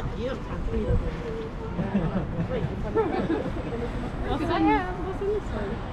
장난이 아니에요. 장난이라고. 그래서 무슨 있어요?